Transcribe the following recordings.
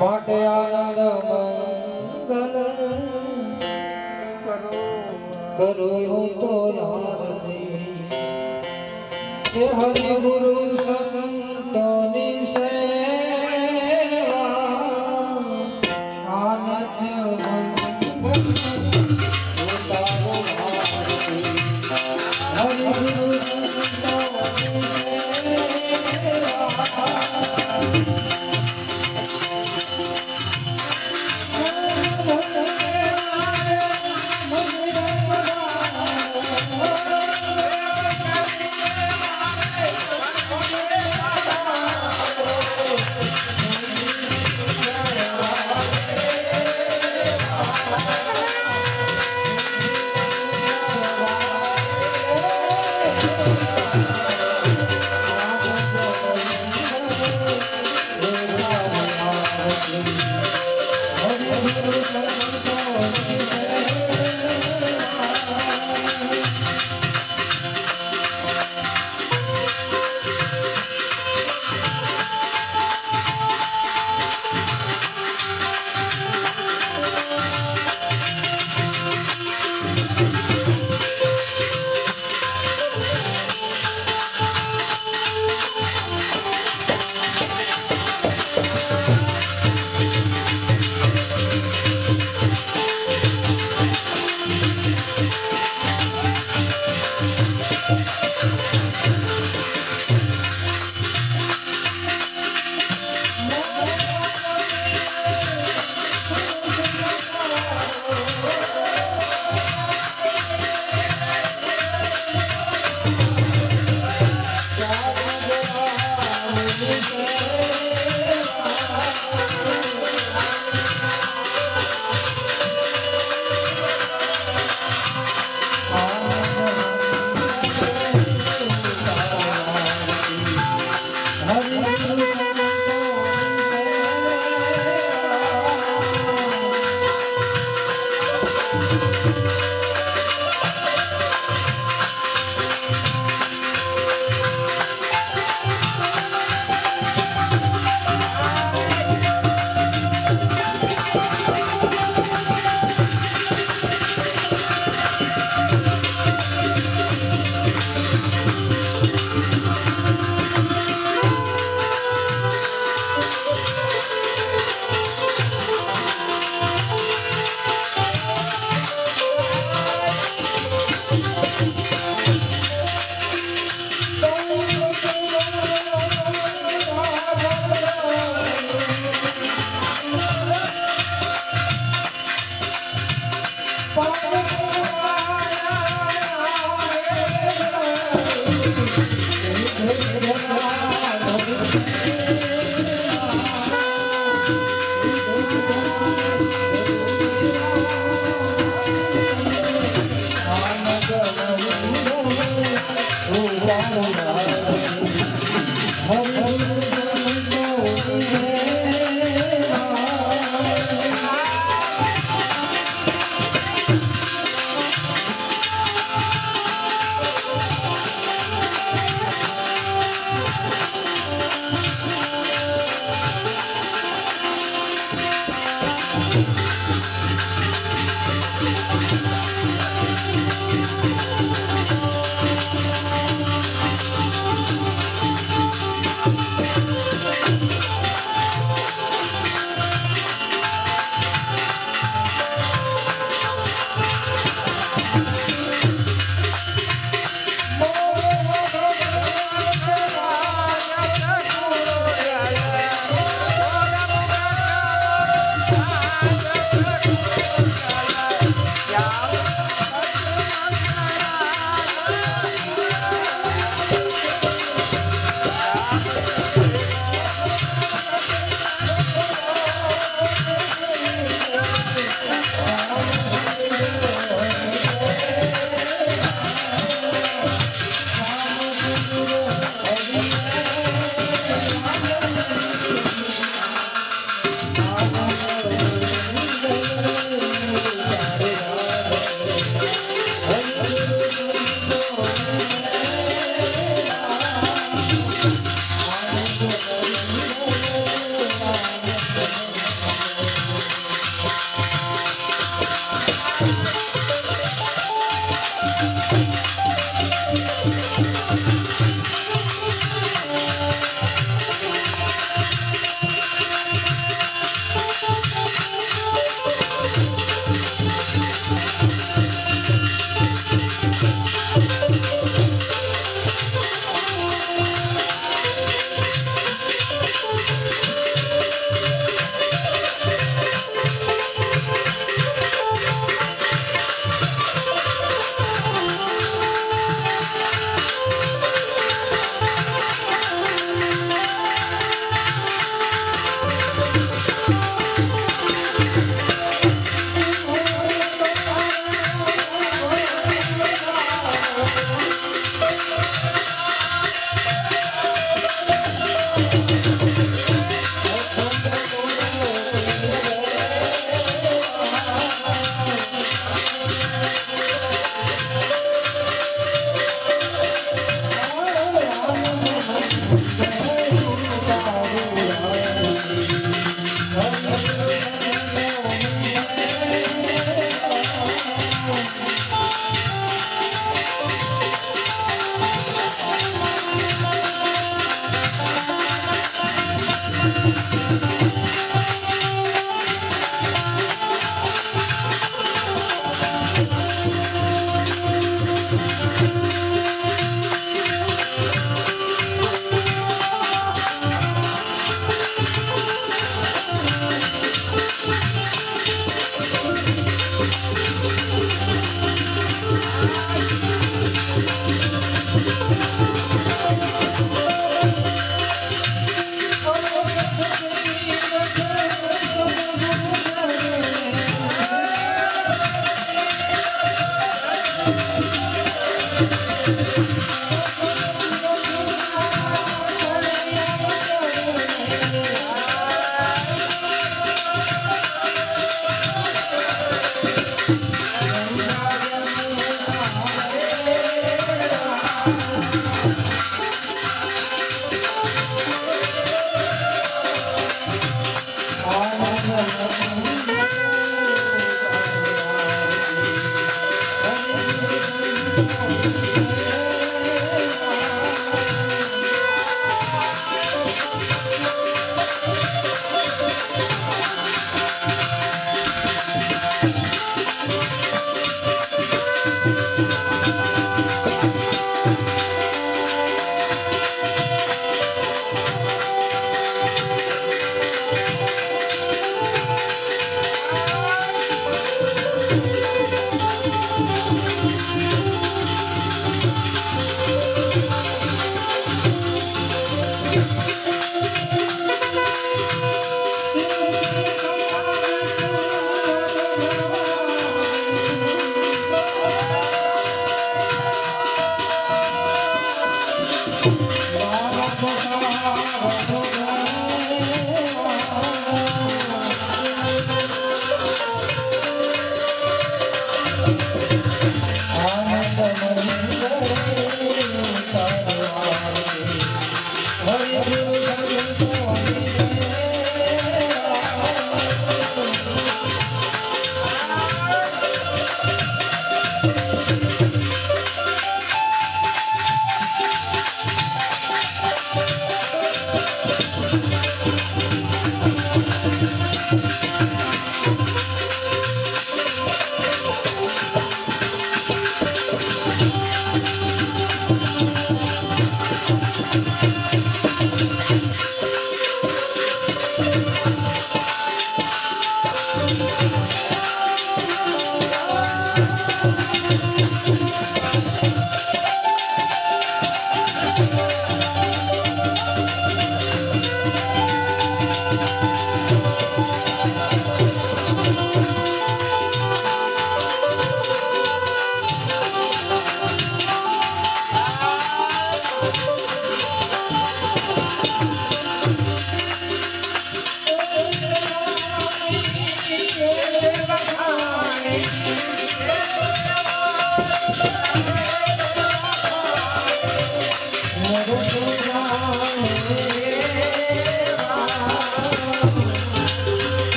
માટે આનંદ મંગલ. કરો તો હરિ ગુરુ સત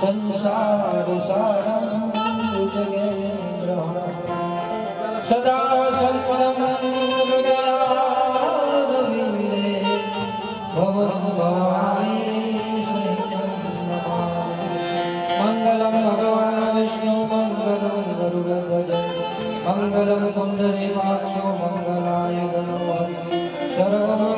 સંસાર સારમ સદા સંતમ મંગલમ ભગવાન વિષ્ણુ મંગલમ ગરુડધજ મંગલમ કુંડરી વાક્ષો મંગલાય ગણો સર્વમંગલ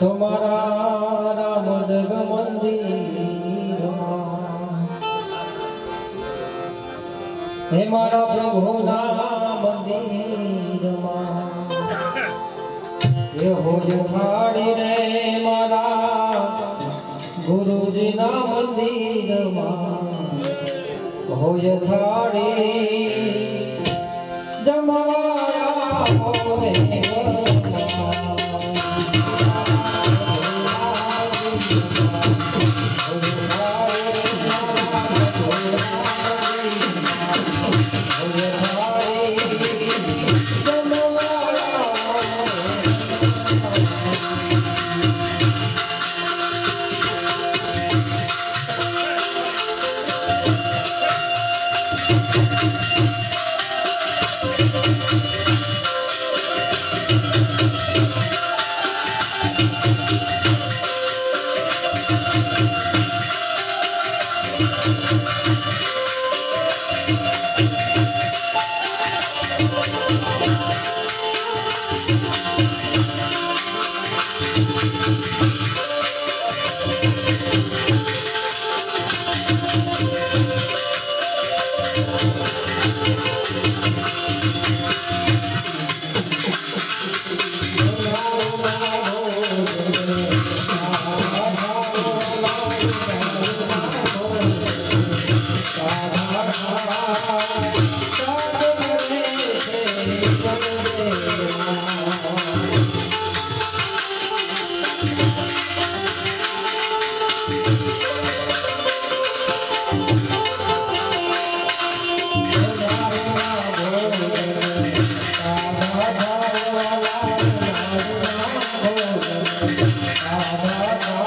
તમારા રામ જગ મંદિરમાં હે મારા પ્રભુના મંદિરમાં. એ હોય થાળી રે મારા ગુરુજીના મંદિરમાં. હોય થાળી রাধা